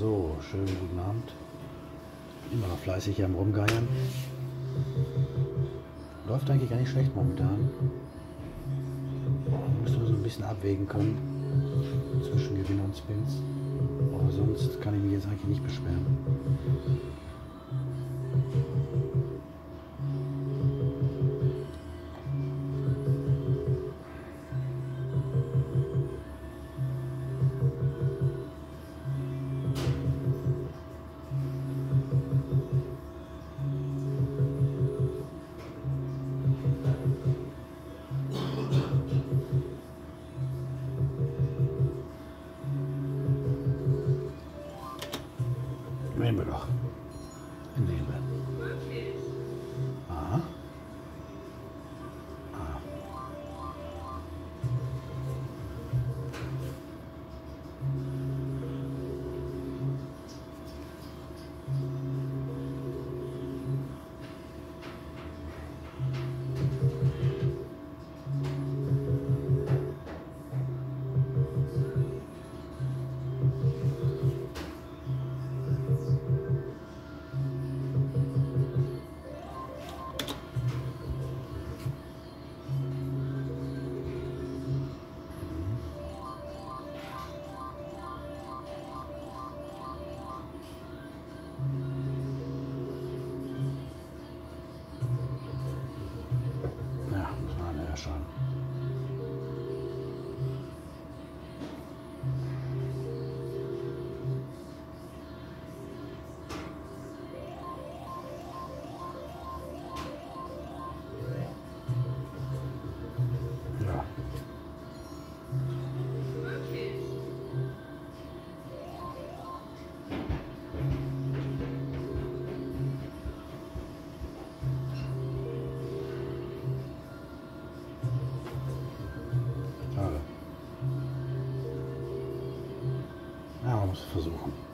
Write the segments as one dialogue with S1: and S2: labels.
S1: So, schönen guten Abend. Immer noch fleißig hier am Rumgeiern. Läuft eigentlich gar nicht schlecht momentan. Muss nur so ein bisschen abwägen können zwischen Gewinner und Spins. Aber sonst kann ich mich jetzt eigentlich nicht beschweren. Ja. Schade. Ja, man muss versuchen.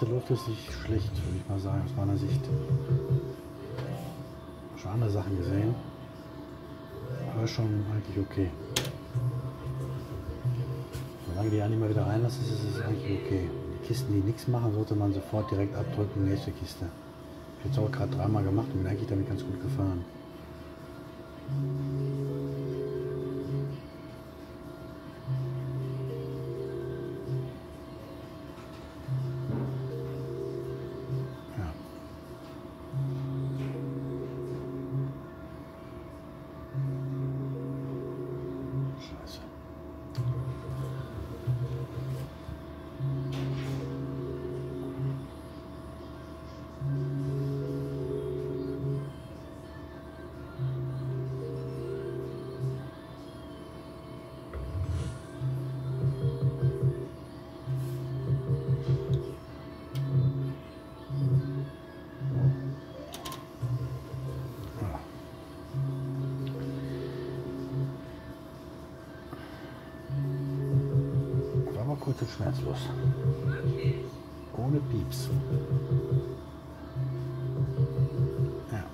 S1: Kiste läuft jetzt nicht schlecht, würde ich mal sagen, aus meiner Sicht. Schon andere Sachen gesehen. Aber schon eigentlich okay. Solange die Anima wieder reinlassen, ist es eigentlich okay. Die Kisten, die nichts machen, sollte man sofort direkt abdrücken, nächste Kiste. Ich habe es auch gerade dreimal gemacht und bin eigentlich damit ganz gut gefahren. Kurz schmerzlos. Ohne Pieps. Ja.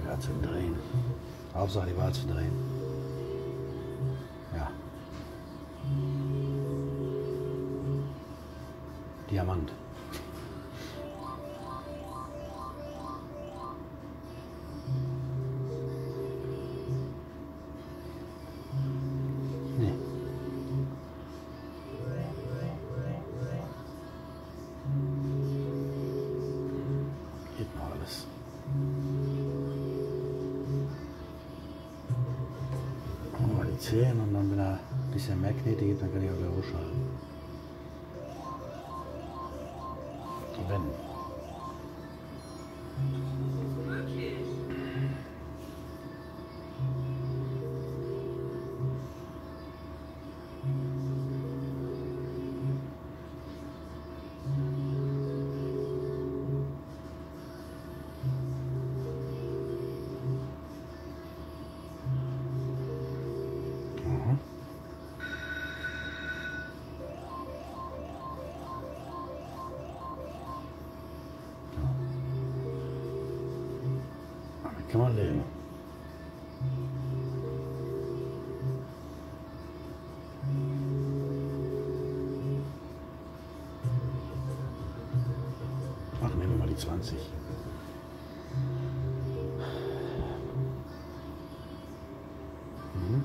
S1: Wieder zum Drehen. Hauptsache die Wahl zu drehen. Bisschen mehr Knete gibt, dann kann ich auch wieder hochschalten. Wenn. Kann man leben. Ach, nehmen wir mal die 20. Mhm.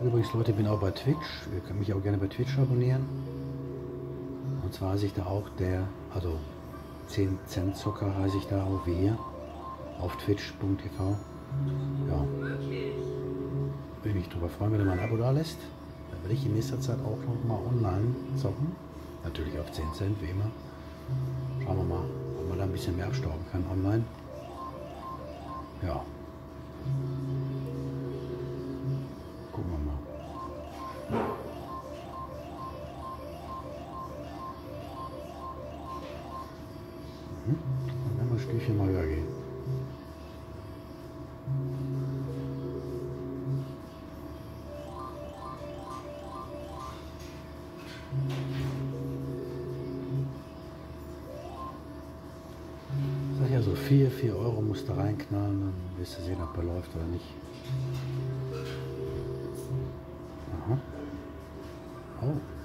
S1: Übrigens, Leute, ich bin auch bei Twitch. Ihr könnt mich auch gerne bei Twitch abonnieren. Und zwar heiße ich da auch der, also 10 Cent Zocker heiße ich da auch wie hier. Auf twitch.tv. Ja. Würde mich darüber freuen, wenn ihr mal ein Abo da lässt. Dann werde ich in nächster Zeit auch noch mal online zocken. Natürlich auf 10 Cent, wie immer. Schauen wir mal, ob man da ein bisschen mehr abstauben kann online. Ja. Musst du reinknallen, dann wirst du sehen, ob er läuft oder nicht. Aha. Oh.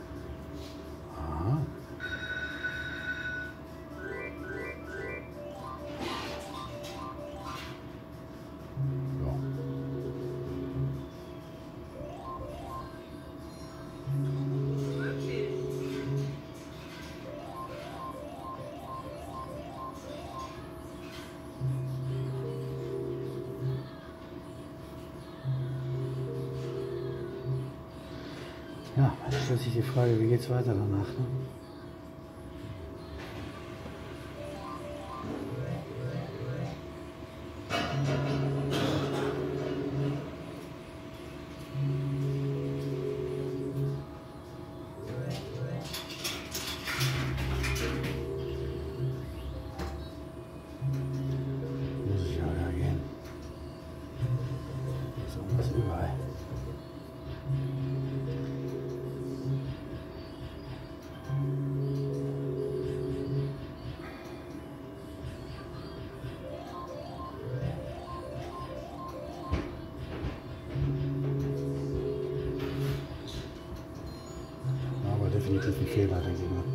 S1: Sich die Frage, wie geht's weiter danach? Ne? Aber definitiv ein Fehler, denke ich mal.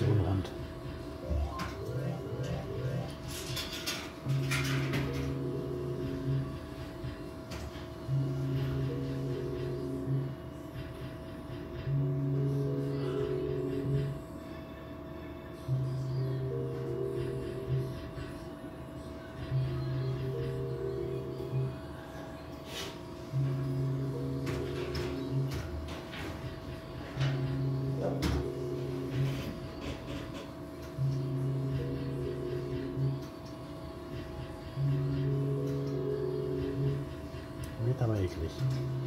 S1: Läuft mir nicht.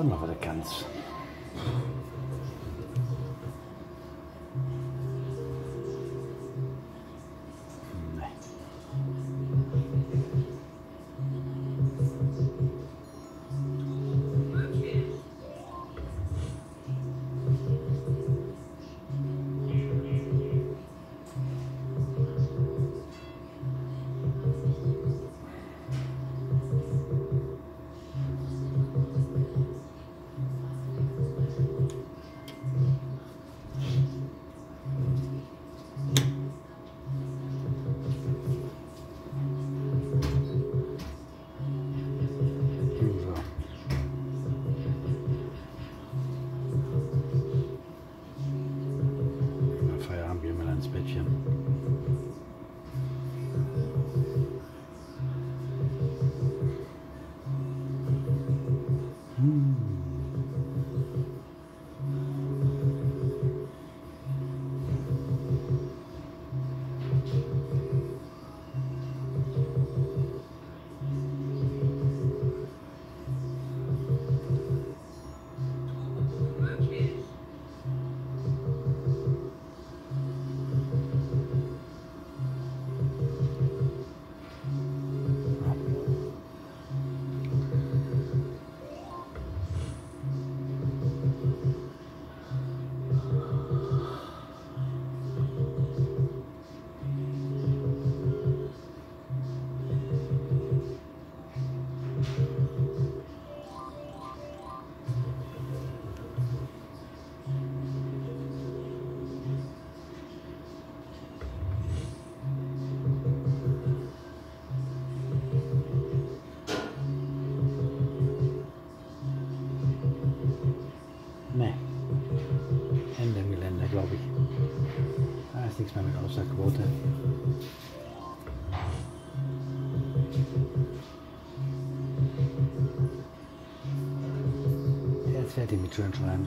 S1: dann machen wir das ganz. jetzt fertig mit Schönschreiben.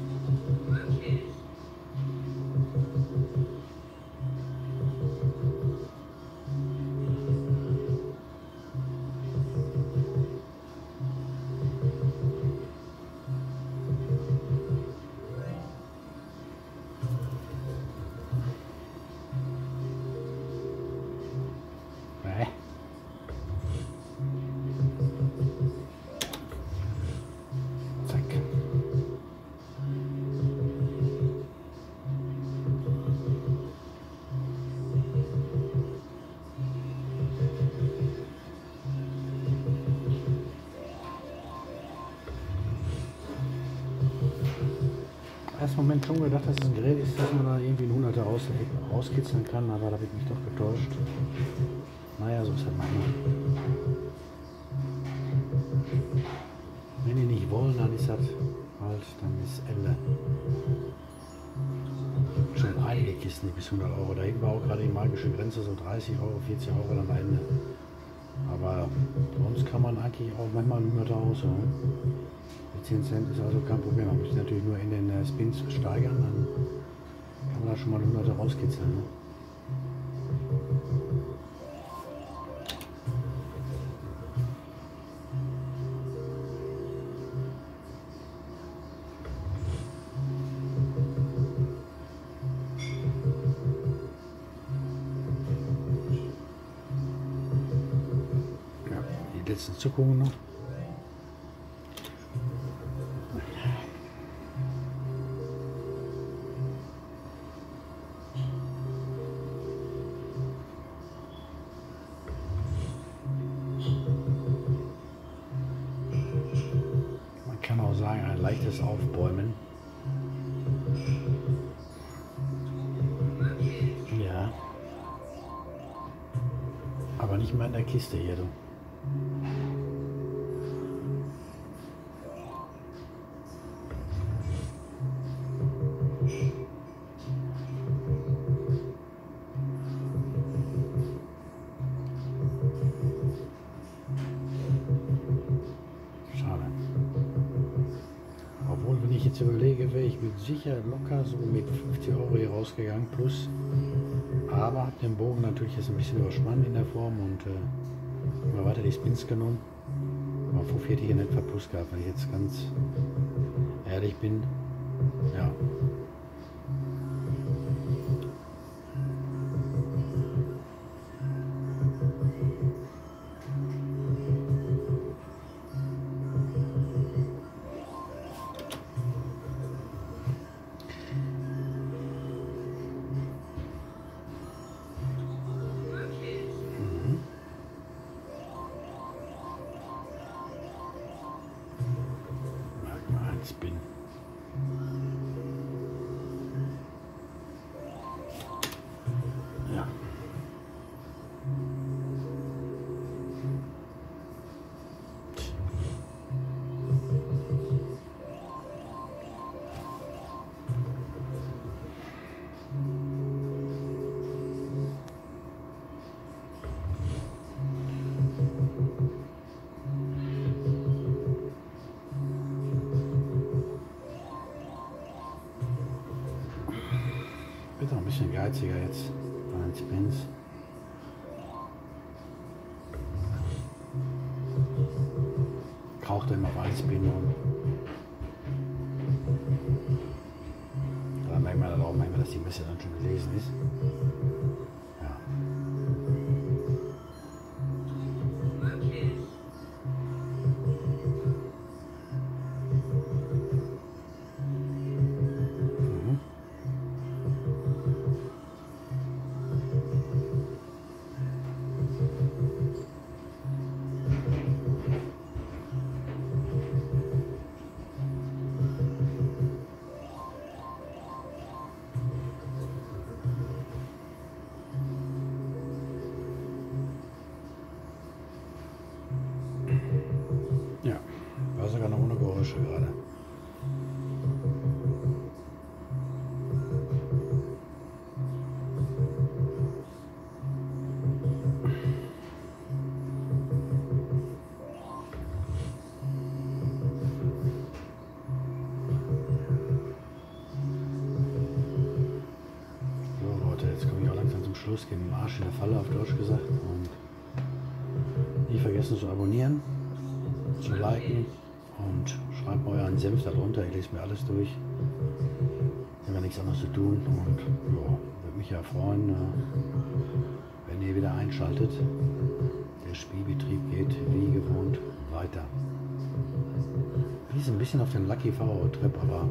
S1: Ersten Moment schon gedacht, dass es ein Gerät ist, dass man da irgendwie ein Hunderter raus, rauskitzeln kann, aber da habe ich mich doch getäuscht. Naja, so ist halt manchmal. Wenn die nicht wollen, dann ist das halt, dann ist Ende. Schon einige Kisten, die bis 100 Euro. Da hinten war auch gerade die magische Grenze, so 30 Euro, 40 Euro dann am Ende. Aber sonst kann man eigentlich auch manchmal einen 100er rausholen. 10 Cent ist also kein Problem. Man muss natürlich nur in den äh, Spins steigern, dann kann man da schon mal 100 rauskitzeln. Ne? Leichtes Aufbäumen. Ja. Aber nicht mehr in der Kiste hier, du. Jetzt überlege, wäre ich mit sicher locker so mit 50 Euro hier rausgegangen plus. Aber habe den Bogen natürlich jetzt ein bisschen überspannt in der Form und äh, immer weiter die Spins genommen. Aber vor hätte ich in etwa plus gehabt, wenn ich jetzt ganz ehrlich bin. Ja, bisschen geiziger jetzt bei den Spins. Kraucht immer auf einen Spin rum. Da merkt man auch manchmal, dass die Messe dann schon gelesen ist. sogar Schluss, gehen im Arsch in der Falle auf Deutsch gesagt und nicht vergessen zu abonnieren, zu liken und schreibt mal euren Senf darunter. Ich lese mir alles durch. Ich habe ja nichts anderes zu tun und ja, würde mich ja freuen, äh, wenn ihr wieder einschaltet. Der Spielbetrieb geht wie gewohnt weiter. Ich ist ein bisschen auf den Lucky V Trip, aber.